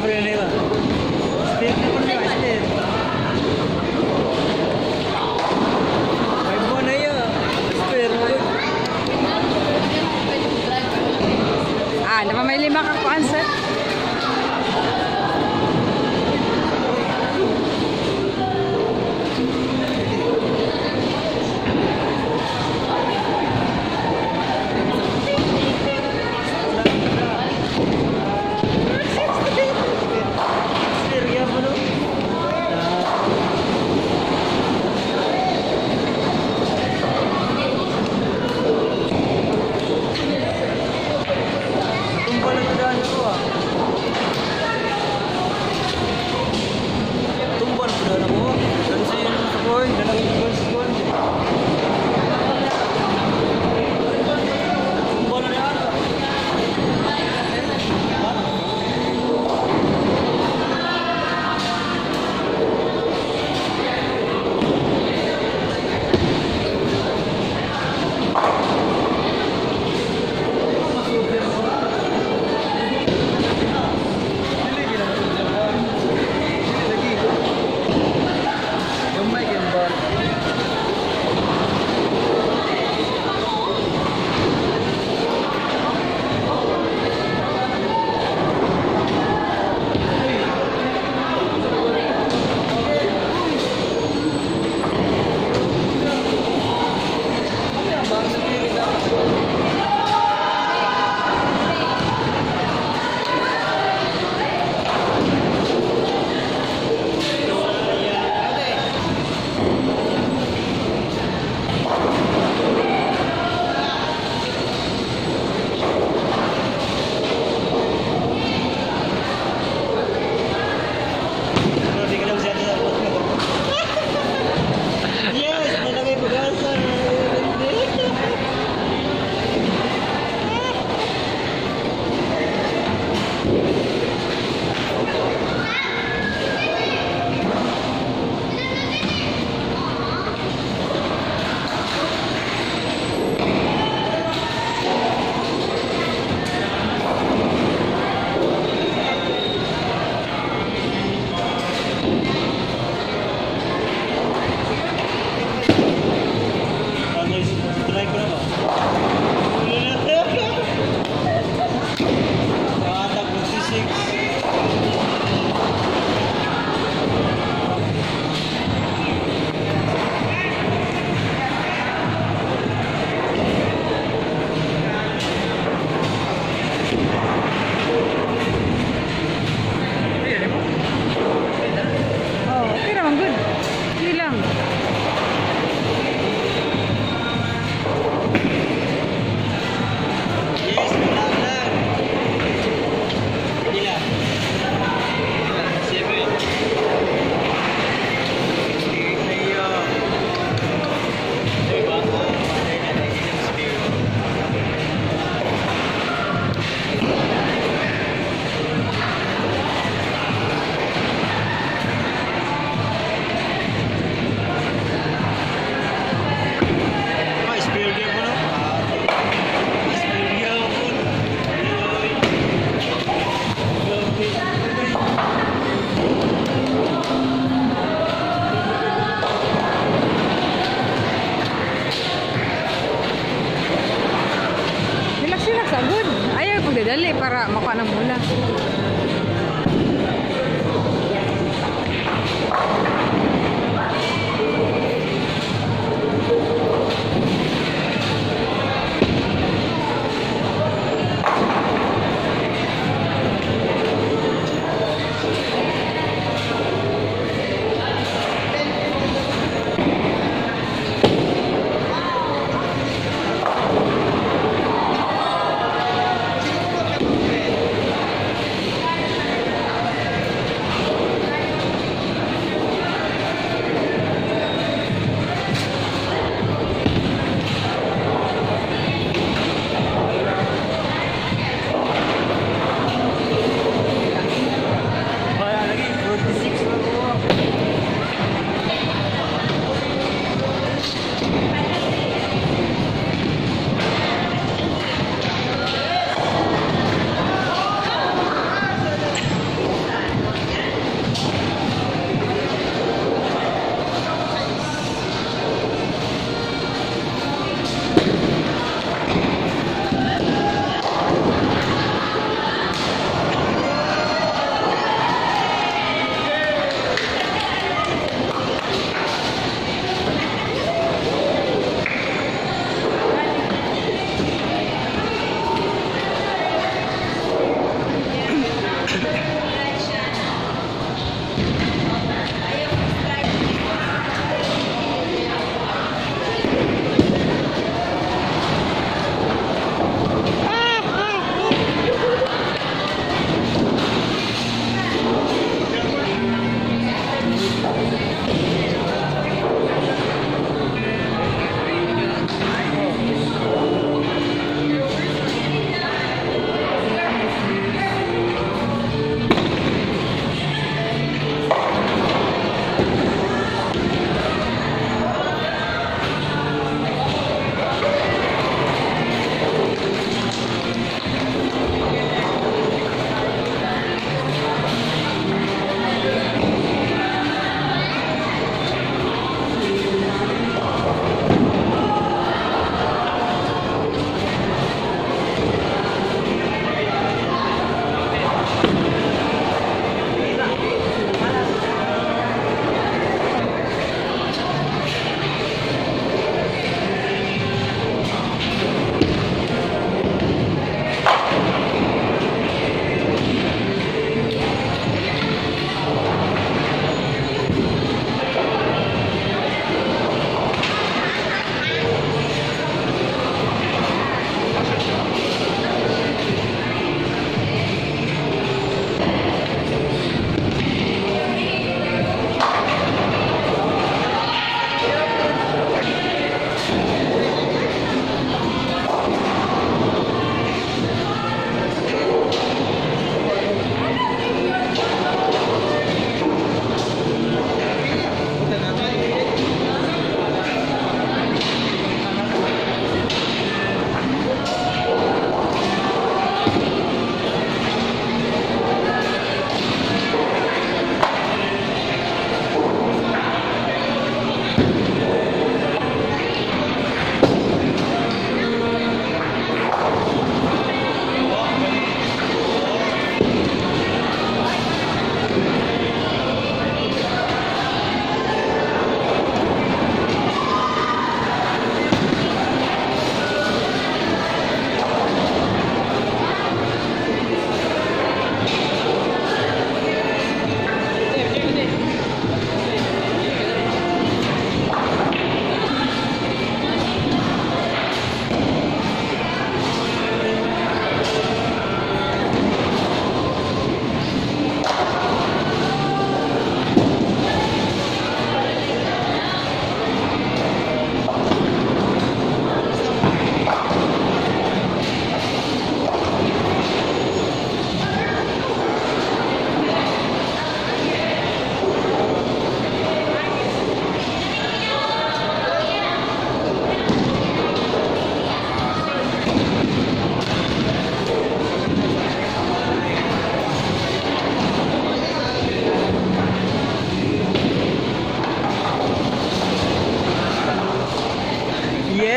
不认真了。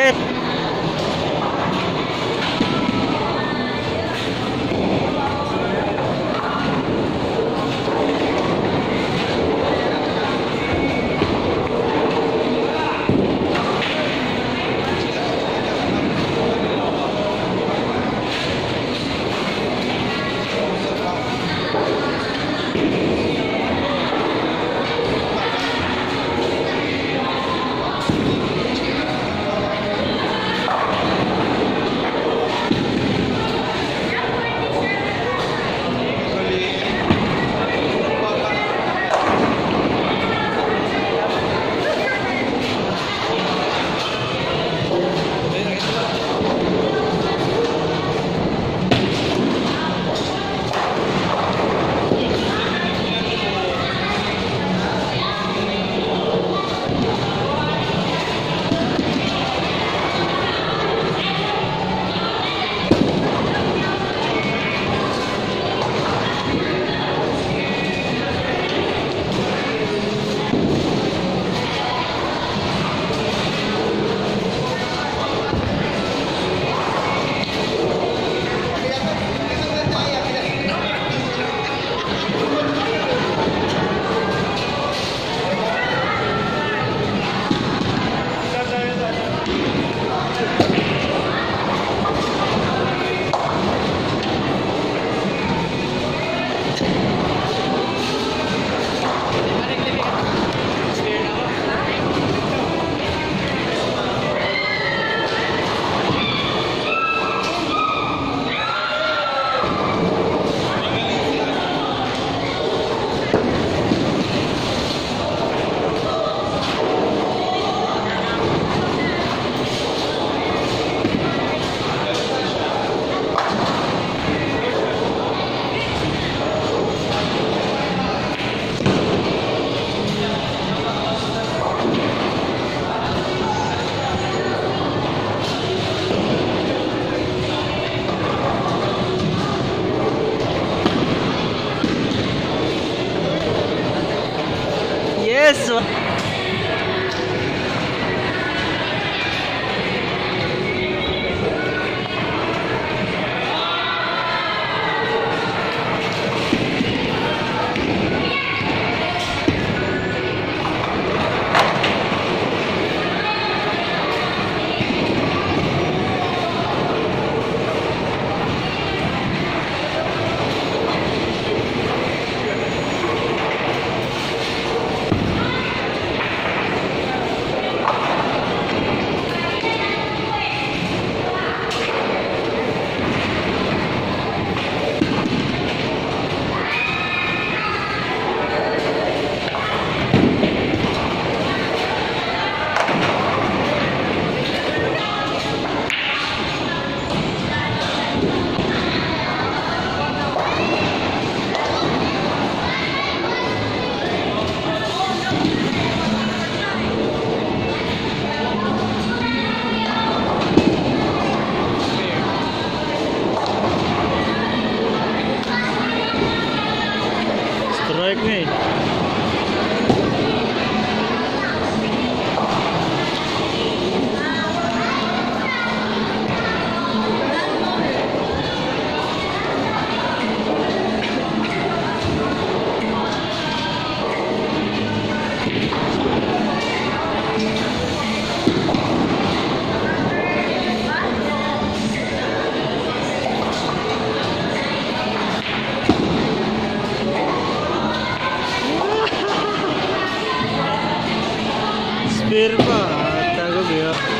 Caleb. Fala é aí. Firma, tá comigo.